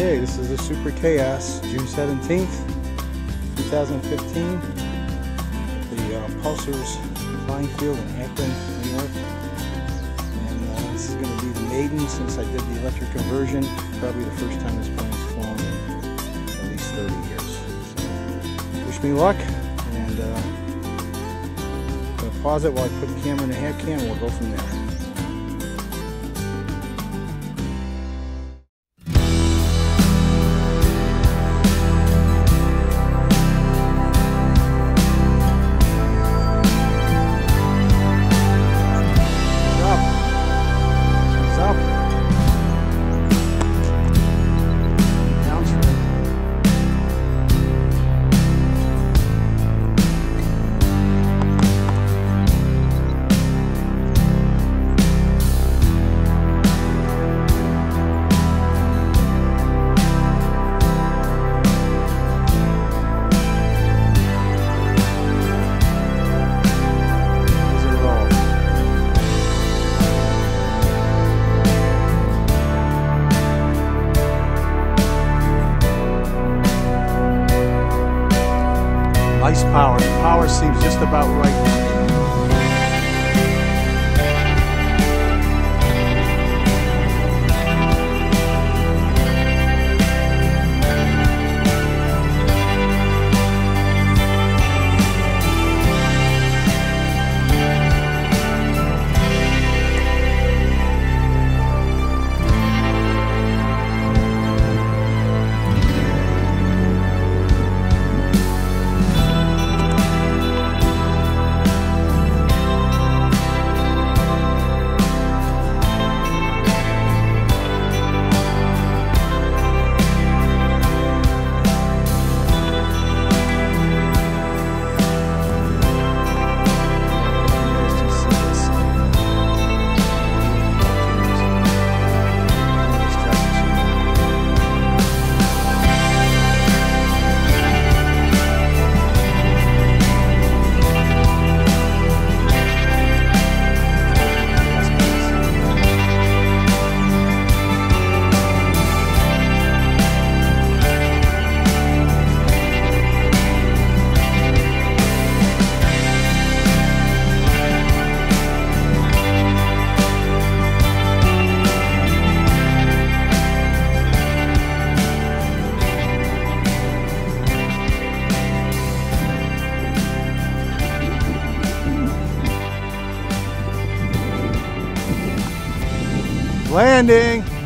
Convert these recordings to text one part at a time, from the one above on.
Okay, this is the Super Kaos, June 17th, 2015. The uh, Pulsars flying field in Akron, New York. And uh, this is going to be the maiden since I did the electric conversion. Probably the first time this plane's flown in at least 30 years. So, wish me luck, and uh, I'm going to pause it while I put the camera in the half cam, and we'll go from there. Power. The power seems just about right. Landing.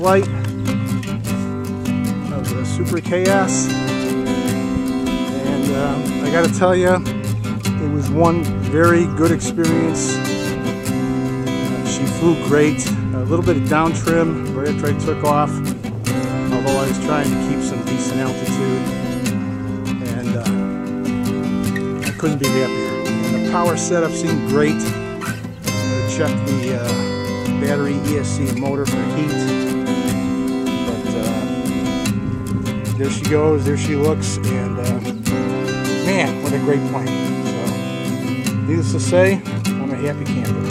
Flight of the Super Kaos. And um, I got to tell you, it was one very good experience. Uh, she flew great. A little bit of down trim right after I took off, although I was trying to keep some decent altitude. And uh, I couldn't be happier. And the power setup seemed great. I checked the uh, battery ESC motor for heat. There she goes, there she looks, and uh, man, what a great plane. So, needless to say, I'm a happy camper.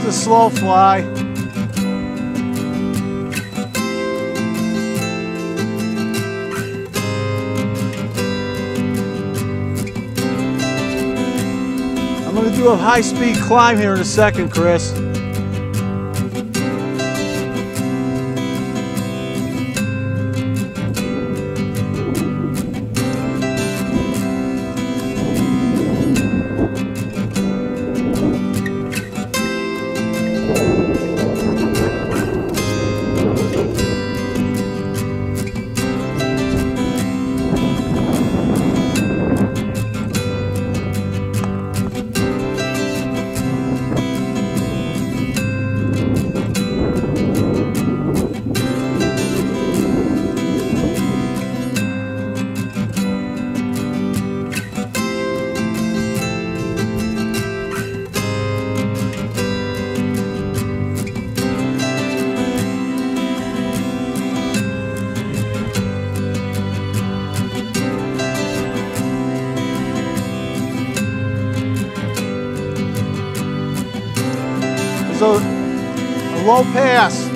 Here's a slow fly. I'm going to do a high-speed climb here in a second, Chris. Pass.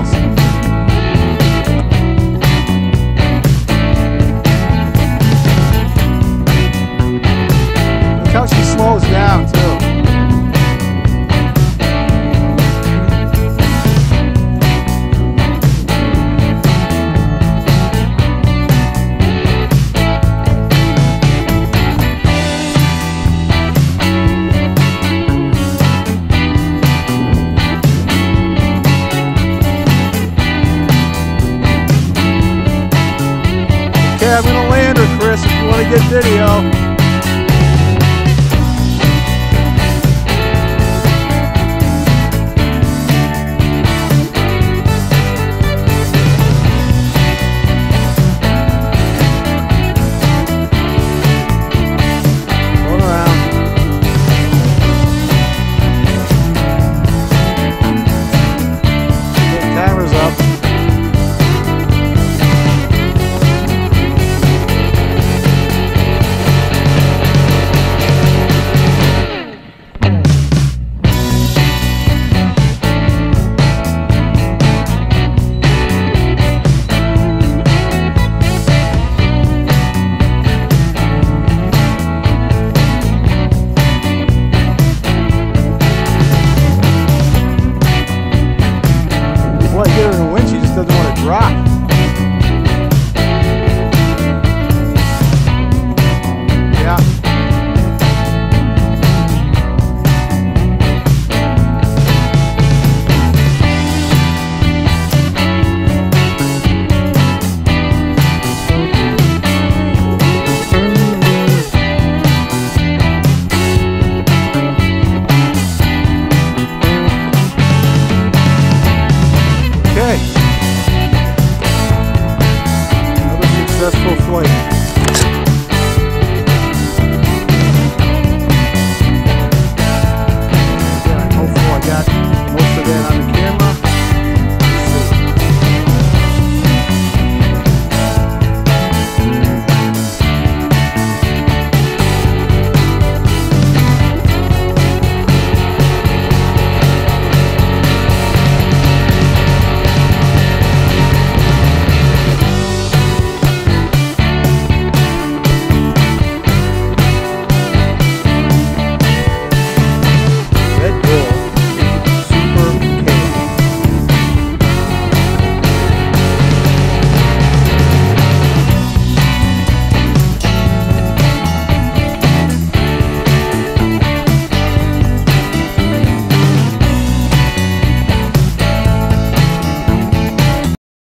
It's I'm gonna land her, Chris, if you want to get video.